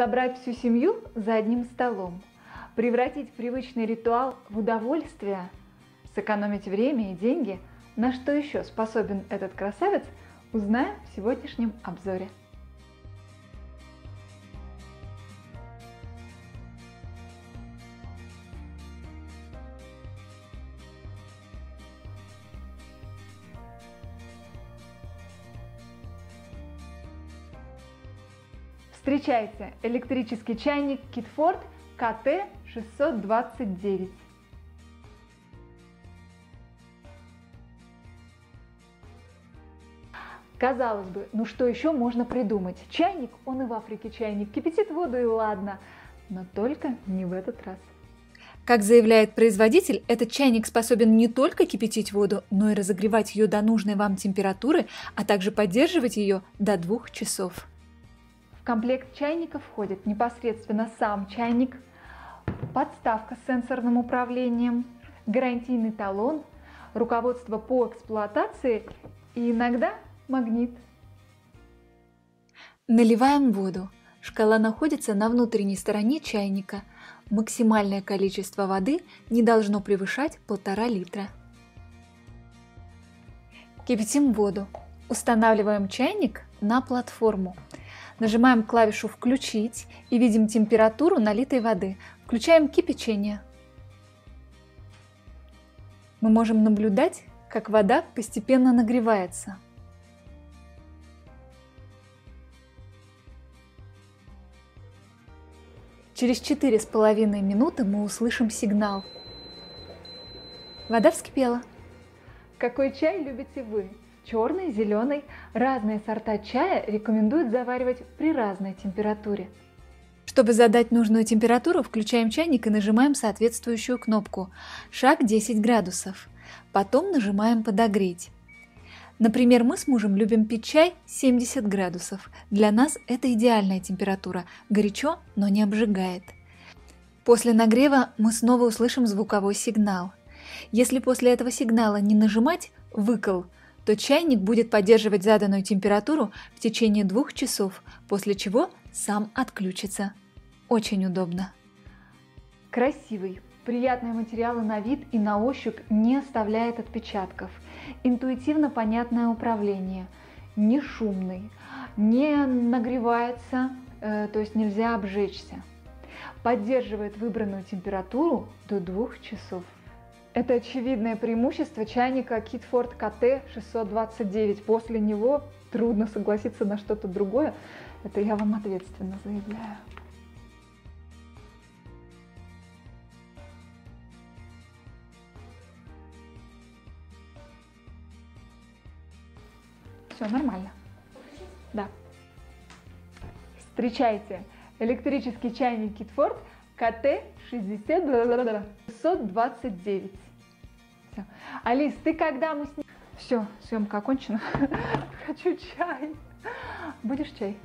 Собрать всю семью за одним столом. Превратить привычный ритуал в удовольствие. Сэкономить время и деньги. На что еще способен этот красавец, узнаем в сегодняшнем обзоре. Встречайте электрический чайник Kitford KT629. Казалось бы, ну что еще можно придумать? Чайник, он и в Африке чайник, кипятит воду и ладно. Но только не в этот раз. Как заявляет производитель, этот чайник способен не только кипятить воду, но и разогревать ее до нужной вам температуры, а также поддерживать ее до двух часов. В комплект чайника входит непосредственно сам чайник, подставка с сенсорным управлением, гарантийный талон, руководство по эксплуатации и иногда магнит. Наливаем воду. Шкала находится на внутренней стороне чайника. Максимальное количество воды не должно превышать полтора литра. Кипятим воду. Устанавливаем чайник на платформу. Нажимаем клавишу «Включить» и видим температуру налитой воды. Включаем кипячение. Мы можем наблюдать, как вода постепенно нагревается. Через четыре с половиной минуты мы услышим сигнал. Вода вскипела. Какой чай любите вы? Черный, зеленый. Разные сорта чая рекомендуют заваривать при разной температуре. Чтобы задать нужную температуру, включаем чайник и нажимаем соответствующую кнопку «Шаг 10 градусов». Потом нажимаем «Подогреть». Например, мы с мужем любим пить чай 70 градусов. Для нас это идеальная температура, горячо, но не обжигает. После нагрева мы снова услышим звуковой сигнал. Если после этого сигнала не нажимать «Выкол», то чайник будет поддерживать заданную температуру в течение двух часов, после чего сам отключится. Очень удобно. Красивый, приятные материалы на вид и на ощупь не оставляет отпечатков. Интуитивно понятное управление, не шумный, не нагревается, э, то есть нельзя обжечься. Поддерживает выбранную температуру до двух часов. Это очевидное преимущество чайника Kitford KT629. После него трудно согласиться на что-то другое. Это я вам ответственно заявляю. Все нормально. Да. Встречайте, электрический чайник Kitford КТ 60 629. Все. Алис, ты когда мы с ним... Все, съемка окончена. Хочу чай. Будешь чай?